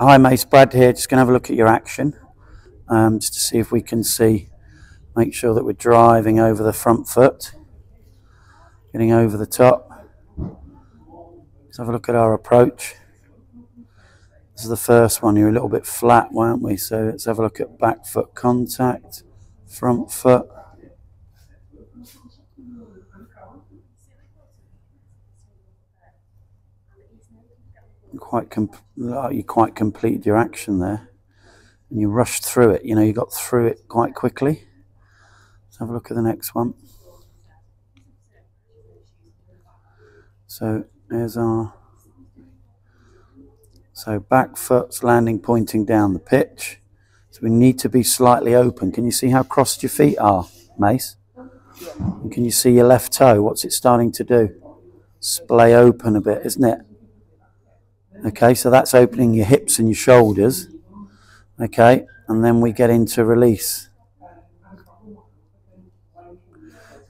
Hi, Mace. Brad here. Just going to have a look at your action, um, just to see if we can see, make sure that we're driving over the front foot, getting over the top. Let's have a look at our approach. This is the first one. You're a little bit flat, weren't we? So let's have a look at back foot contact, front foot. Quite you quite completed your action there, and you rushed through it. You know, you got through it quite quickly. Let's have a look at the next one. So there's our so back foot's landing pointing down the pitch. So we need to be slightly open. Can you see how crossed your feet are, Mace? And can you see your left toe? What's it starting to do? Splay open a bit, isn't it? Okay, so that's opening your hips and your shoulders. Okay, and then we get into release.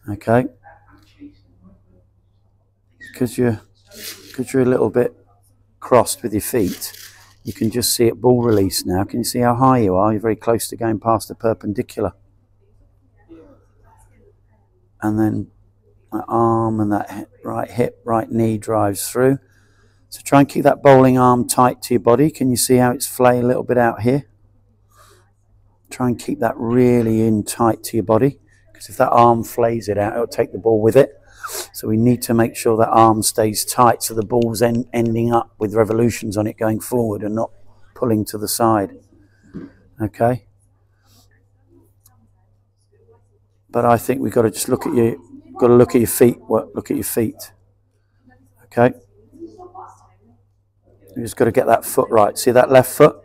Okay, because you're because you're a little bit crossed with your feet, you can just see it ball release now. Can you see how high you are? You're very close to going past the perpendicular. And then that arm and that right hip, right knee drives through. So try and keep that bowling arm tight to your body. Can you see how it's flaying a little bit out here? Try and keep that really in tight to your body because if that arm flays it out, it'll take the ball with it. So we need to make sure that arm stays tight so the ball's en ending up with revolutions on it going forward and not pulling to the side. Okay? But I think we've got to just look at your got to look at your feet. Look at your feet. Okay? You just got to get that foot right. See that left foot?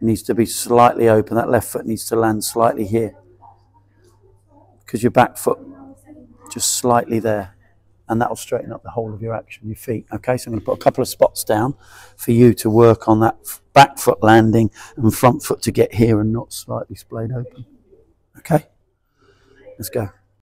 Needs to be slightly open. That left foot needs to land slightly here. Because your back foot just slightly there. And that'll straighten up the whole of your action, your feet. Okay, so I'm going to put a couple of spots down for you to work on that back foot landing and front foot to get here and not slightly splayed open. Okay, let's go.